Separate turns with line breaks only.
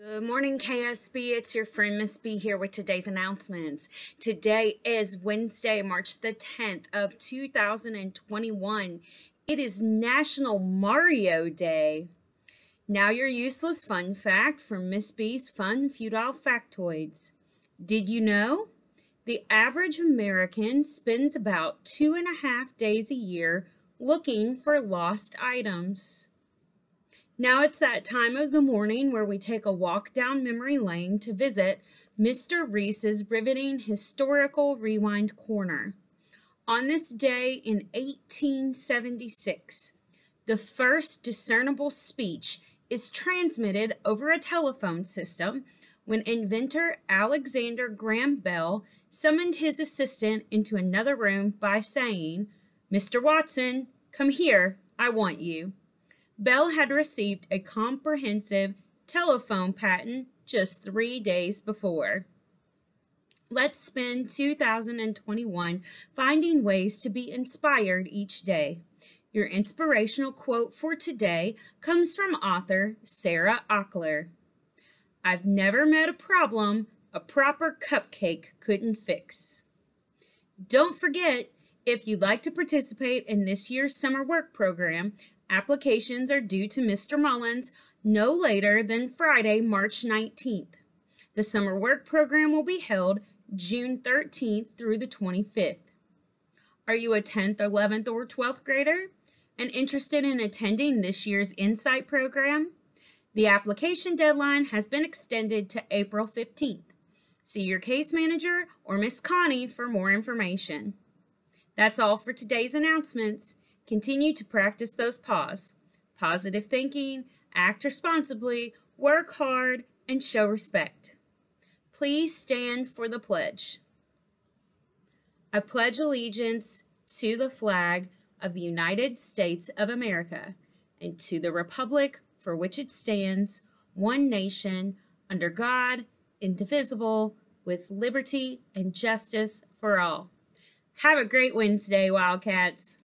Good morning, KSB. It's your friend Miss B here with today's announcements. Today is Wednesday, March the 10th of 2021. It is National Mario Day. Now your useless fun fact from Miss B's Fun Futile Factoids. Did you know? The average American spends about two and a half days a year looking for lost items. Now it's that time of the morning where we take a walk down memory lane to visit Mr. Reese's riveting historical rewind corner. On this day in 1876, the first discernible speech is transmitted over a telephone system when inventor Alexander Graham Bell summoned his assistant into another room by saying, Mr. Watson, come here, I want you. Bell had received a comprehensive telephone patent just three days before. Let's spend 2021 finding ways to be inspired each day. Your inspirational quote for today comes from author Sarah Ockler. I've never met a problem a proper cupcake couldn't fix. Don't forget, if you'd like to participate in this year's summer work program, Applications are due to Mr. Mullins no later than Friday, March 19th. The summer work program will be held June 13th through the 25th. Are you a 10th, 11th, or 12th grader and interested in attending this year's Insight program? The application deadline has been extended to April 15th. See your case manager or Miss Connie for more information. That's all for today's announcements. Continue to practice those PAWs. Positive thinking, act responsibly, work hard, and show respect. Please stand for the pledge. I pledge allegiance to the flag of the United States of America and to the republic for which it stands, one nation, under God, indivisible, with liberty and justice for all. Have a great Wednesday, Wildcats.